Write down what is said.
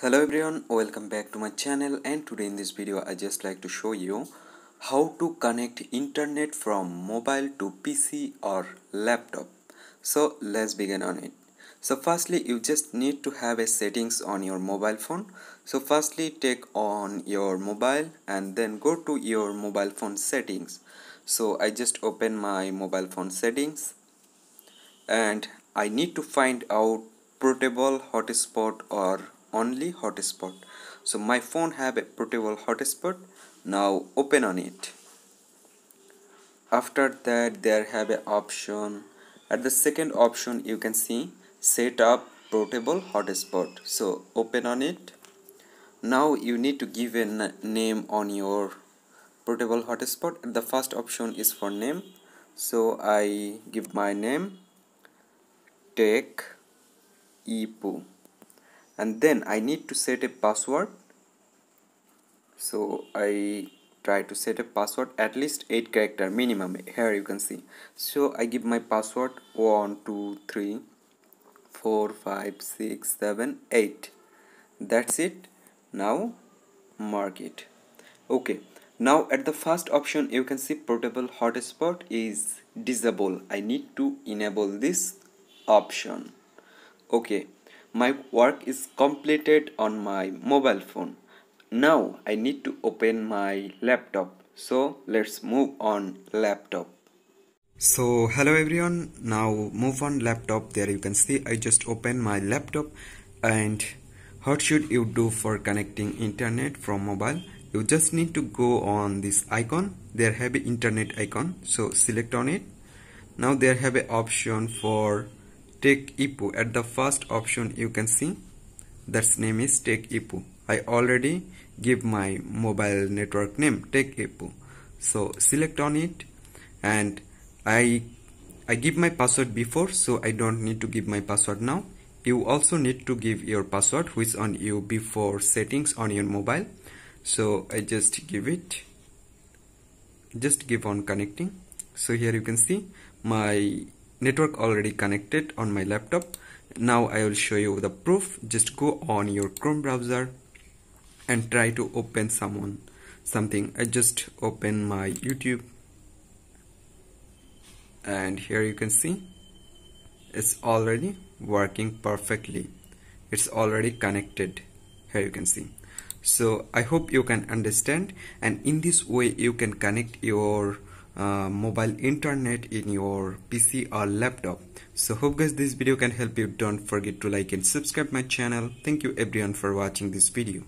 hello everyone welcome back to my channel and today in this video i just like to show you how to connect internet from mobile to pc or laptop. So let's begin on it. So firstly you just need to have a settings on your mobile phone. So firstly take on your mobile and then go to your mobile phone settings. So i just open my mobile phone settings and i need to find out portable hotspot or only hotspot. So my phone have a portable hotspot. Now open on it. After that there have a option. At the second option you can see set up portable hotspot. So open on it. Now you need to give a name on your portable hotspot. The first option is for name. So i give my name. Take epu and then I need to set a password. So I try to set a password at least 8 character minimum. Here you can see. So I give my password 1 2 3 4 5 6 7 8 that's it. Now mark it. Okay. Now at the first option you can see portable hotspot is disabled I need to enable this option. Okay my work is completed on my mobile phone. Now I need to open my laptop. So let's move on laptop. So hello everyone. Now move on laptop. There you can see I just open my laptop. And what should you do for connecting internet from mobile? You just need to go on this icon. There have internet icon. So select on it. Now there have a option for TechEpu at the first option you can see. That's name is TechEpu i already give my mobile network name TechEpu so select on it and i i give my password before so i don't need to give my password now. You also need to give your password which on you before settings on your mobile. So i just give it. Just give on connecting. So here you can see my network already connected on my laptop. Now I will show you the proof. Just go on your Chrome browser and try to open someone something. I just open my YouTube. And here you can see it's already working perfectly. It's already connected. Here you can see. So I hope you can understand. And in this way you can connect your uh, mobile internet in your PC or laptop. So hope guys this video can help you. Don't forget to like and subscribe my channel. Thank you everyone for watching this video.